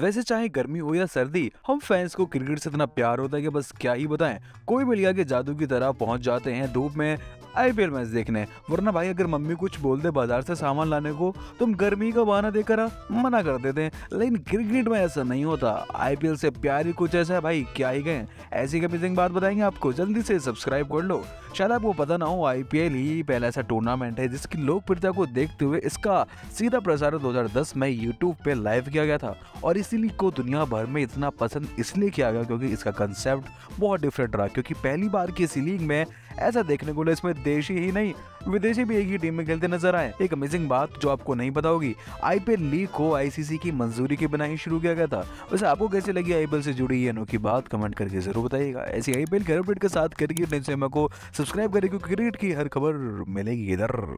वैसे चाहे गर्मी हो या सर्दी, हम फैंस को क्रिकेट से इतना प्यार होता है कि बस क्या ही बताएँ। कोई भी लिया के जादू की तरह पहुँच जाते हैं धूप में आईपीएल मैच देखने। वरना भाई, अगर मम्मी कुछ बोल दे बाज़ार से सामान लाने को, तुम गर्मी का बहाना देकर मना कर देते। हैं लेकिन क्रिकेट में ऐसा नहीं होता। आईपीएल से प्यार ही कुछ ऐसा है भाई, क्या ही गए ऐसी अमेजिंग बात बताएँगे आपको, जल्दी से सब्सक्राइब कर लो। शायद आपको पता ना हो आईपीएल ही पहला ऐसा टूर्नामेंट है जिसकी लोकप्रियता को देखते हुए इसका सीधा प्रसारण 2010 में यूट्यूब पे लाइव किया गया था। और इसीलिए को दुनिया भर में इतना पसंद इसलिए किया गया क्योंकि इसका कंसेप्ट बहुत डिफरेंट रहा। क्योंकि पहली बार की इसी लीग में ऐसा देखने को इसमें देशी ही नहीं, विदेशी भी एक ही टीम में खेलते नज़र आए। एक अमेजिंग बात जो आपको नहीं पता होगी आईपीएल लीग को आईसीसी की मंजूरी के बिना ही शुरू किया गया था। वैसे आपको कैसे लगी आईपीएल से जुड़ी ये अनोखी बात? कमेंट करके ज़रूर बताइएगा। ऐसी आईपीएल के के साथ क्रिकेट को सब्सक्राइब करें क्योंकि क्रिकेट की हर खबर मिलेगी इधर।